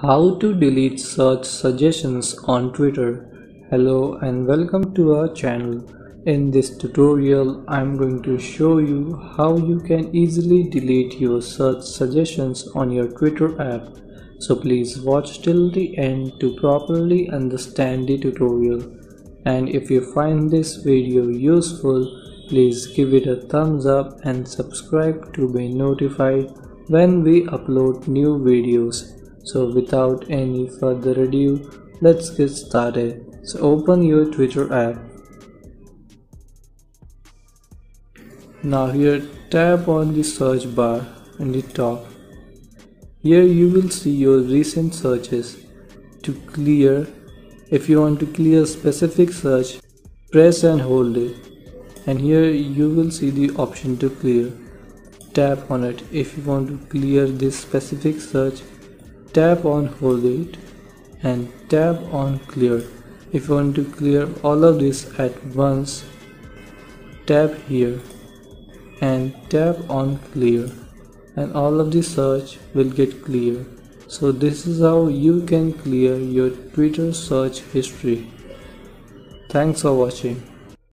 How to delete search suggestions on Twitter. Hello and welcome to our channel. In this tutorial, I'm going to show you how you can easily delete your search suggestions on your Twitter app. So please watch till the end to properly understand the tutorial. And if you find this video useful, please give it a thumbs up and subscribe to be notified when we upload new videos. So without any further ado, let's get started. So open your Twitter app. Now here tap on the search bar in the top. Here you will see your recent searches. To clear, if you want to clear specific search, press and hold it. And here you will see the option to clear. Tap on it if you want to clear this specific search tap on hold it and tap on clear. If you want to clear all of this at once tap here and tap on clear and all of the search will get clear. So this is how you can clear your twitter search history. Thanks for watching